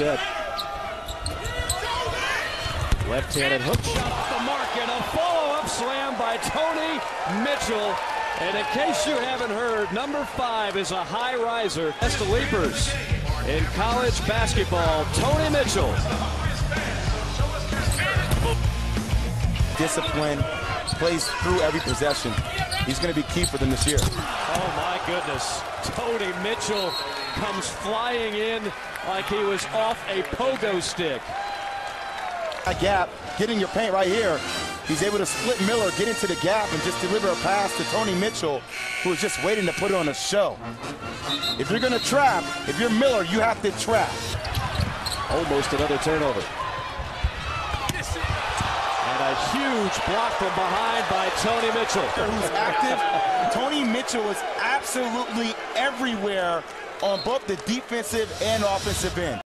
instead. Left-handed hook shot off the mark and a follow-up slam by Tony Mitchell. And in case you haven't heard, number five is a high riser. That's the leapers in college basketball. Tony Mitchell. Discipline plays through every possession. He's going to be key for them this year. Oh my goodness. Tony Mitchell comes flying in like he was off a pogo stick. A gap, getting your paint right here. He's able to split Miller, get into the gap, and just deliver a pass to Tony Mitchell, who is just waiting to put on a show. If you're going to trap, if you're Miller, you have to trap. Almost another turnover. And a huge block from behind by Tony Mitchell. Who's active? Tony Mitchell is absolutely everywhere on both the defensive and offensive end.